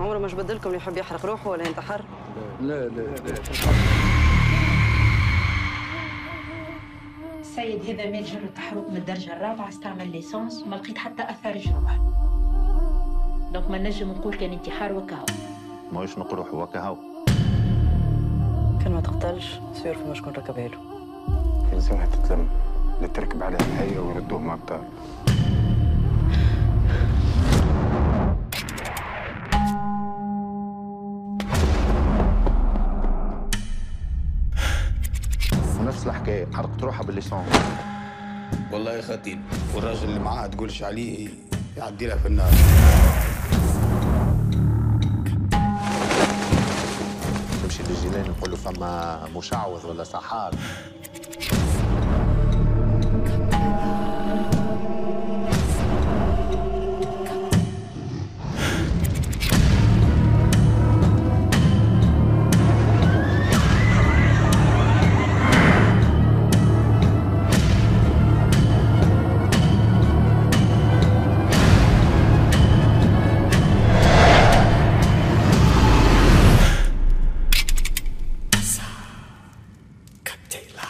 مش بدلكم اللي يحب يحرق روحه ولا ينتحر؟ لا لا لا. السيد هذا مات جرى تحرق من الدرجة الرابعة استعمل ليسانس وما لقيت حتى أثر جروح دونك ما نجم نقول كان انتحار وكهو ماهوش نقول هو كهو كان ما تقتلش سير فما شكون ركبها له يلزمها تتلم. لا تركب عليها الحية ويردوه مع الدار. ونفس الحكاية حرقت روحها بالليسون والله خطير والراجل اللي معاه تقولش عليه يعدي لها في النار. نمشي للجيران نقول له فما مشعوذ ولا سحار 贼啦！